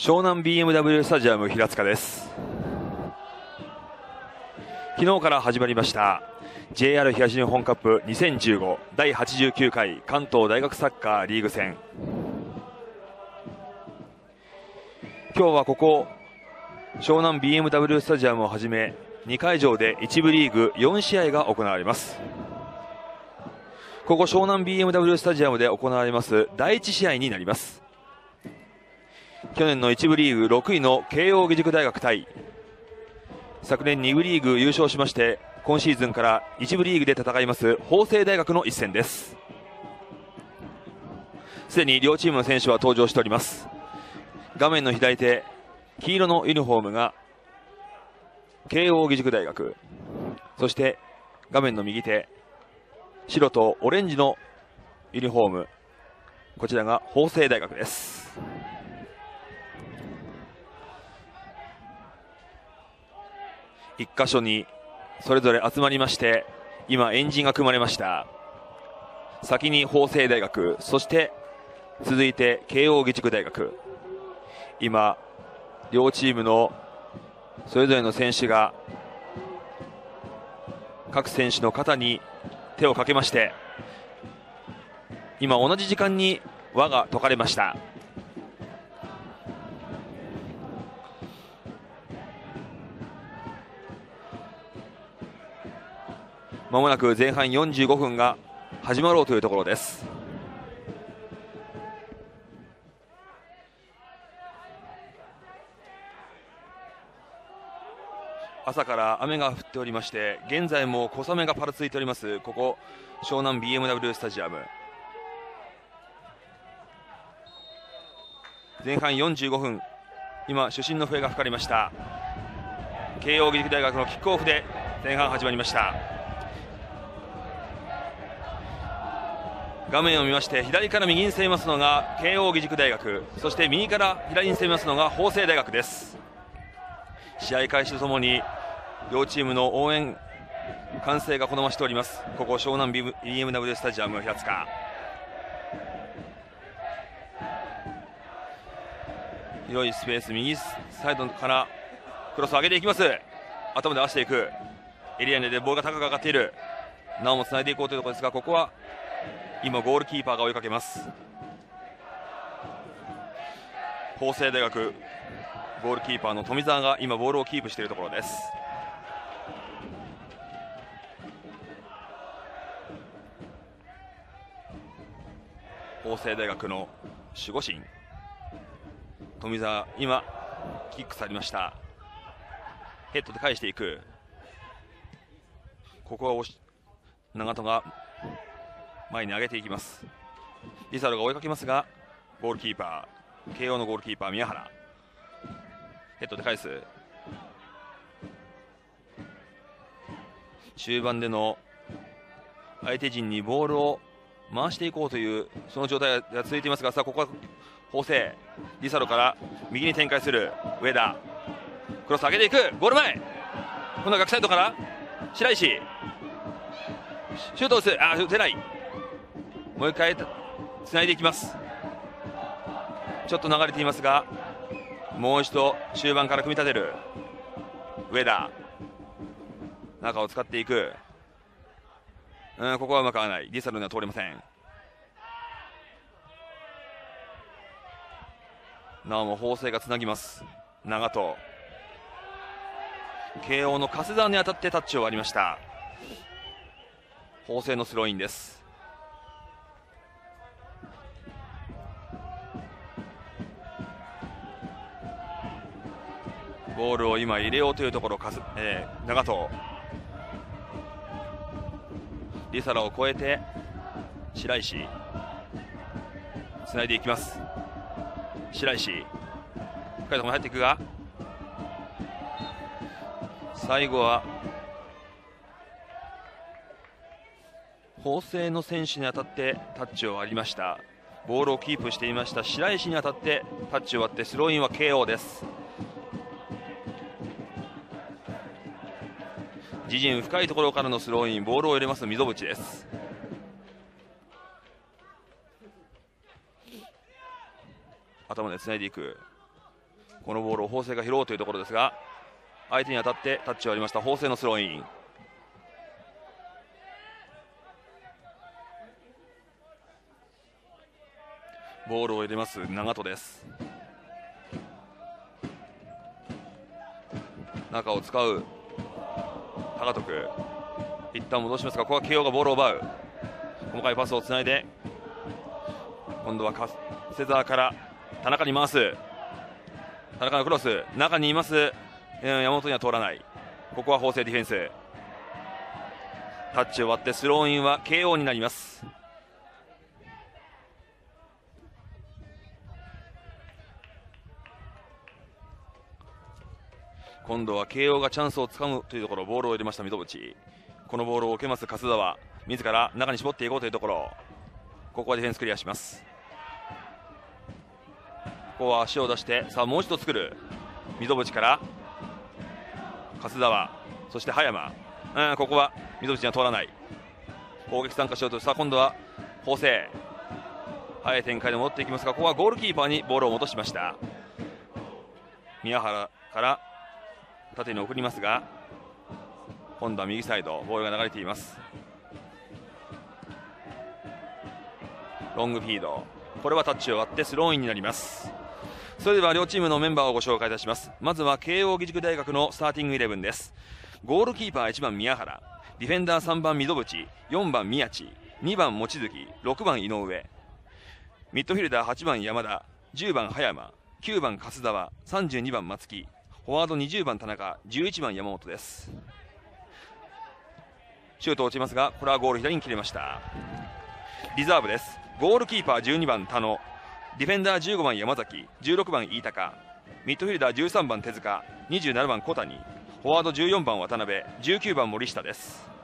湘南 BMW スタジアム平塚です。昨日から始まりました JR 東日本カップ2015第89回関東大学サッカーリーグ戦。今日はここ湘南 BMW スタジアムをはじめ2会場で1部リーグ4試合が行われます。ここ湘南 BMW スタジアムで行われます第1試合になります。去年の1部リーグ6位の慶応義塾大学対。昨年2部リーグ優勝しまして今シーズンから1部リーグで戦います法政大学の一戦です。すでに両チームの選手は登場しております。画面の左手黄色のユニフォームが慶応義塾大学。そして画面の右手白とオレンジのユニフォーム。こちらが法政大学です。1箇所にそれぞれ集まりまして今エンジンが組まれました。先に法政大学そして続いて慶応義塾大学。今両チームのそれぞれの選手が各選手の肩に手をかけまして今同じ時間に輪が解かれました。まもなく前半45分が始まろうというところです。朝から雨が降っておりまして現在も小雨がパラついております。ここ湘南 BMW スタジアム。前半45分今主審の笛が吹かれました。慶応義塾大学のキックオフで前半始まりました。画面を見まして左から右に攻めますのが慶応義塾大学そして右から左に攻めますのが法政大学です。試合開始とともに両チームの応援歓声がこだましております。ここ湘南 BMW スタジアム平塚。広いスペース右サイドからクロスを上げていきます。頭で合わせていく。エリア内でボールが高く上がっている。なおもつないでいこうというところですがここは今ゴールキーパーが追いかけます。法政大学ゴールキーパーの富澤が今ボールをキープしているところです。法政大学の守護神富澤今キックされました。ヘッドで返していく。ここは押し長門が前に上げていきます。リサルが追いかけますがゴールキーパー慶応のゴールキーパー宮原。ヘッドで返す。中盤での相手陣にボールを回していこうというその状態が続いていますがさあここは法政。リサロから右に展開する。上田。クロス上げていく。ゴール前。今度は逆サイドから。白石。シュートを打つ。あ打てない。もう一回つないでいきます。ちょっと流れていますがもう一度終盤から組み立てる。上田。中を使っていく。うんここはうまく合わない。リサルには通れません。なおも法政がつなぎます。長門慶応の加瀬沢に当たってタッチを割りました。法政のスローインです。ボールを今入れようというところかす、えー、長門リサラを越えて白石。つないでいきます。白石。深いところに入っていくが。最後は。法政の選手に当たってタッチを割りました。ボールをキープしていました。白石に当たってタッチを割ってスローインは慶応です。自陣深いところからのスローインボールを入れます溝淵です。頭でつないでいく。このボールを法政が拾おうというところですが相手に当たってタッチをありました法政のスローイン。ボールを入れます長門です。中を使う。高徳。一旦戻しますがここは慶応がボールを奪う。細かいパスをつないで。今度は瀬澤から田中に回す。田中のクロス。中にいます。山本には通らない。ここは法政ディフェンス。タッチを割ってスローインは KO になります。今度は慶応がチャンスをつかむというところボールを入れました溝淵このボールを受けます粕澤自ら中に絞っていこうというところ。ここはディフェンスクリアします。ここは足を出してさあもう一度作る。溝淵から。粕澤そして葉山、うん、ここは溝淵には通らない。攻撃参加しようとさあ今度は法政。早い展開で戻っていきますがここはゴールキーパーにボールを戻しました。宮原から縦に送りますが今度は右サイドボールが流れています。ロングフィード。これはタッチを割ってスローインになります。それでは両チームのメンバーをご紹介いたします。まずは慶応義塾大学のスターティングイレブンです。ゴールキーパー1番宮原ディフェンダー3番溝淵4番宮地2番望月6番井上。ミッドフィルダー8番山田10番葉山9番粕澤32番松木。ォワード20番田中11番山本です。シュート落ちますがこれはゴール左に切れました。リザーブです。ゴールキーパー12番田野。ディフェンダー15番山崎。16番飯高。ミッドフィルダー13番手塚。27番小谷。フォワード14番渡辺。19番森下です。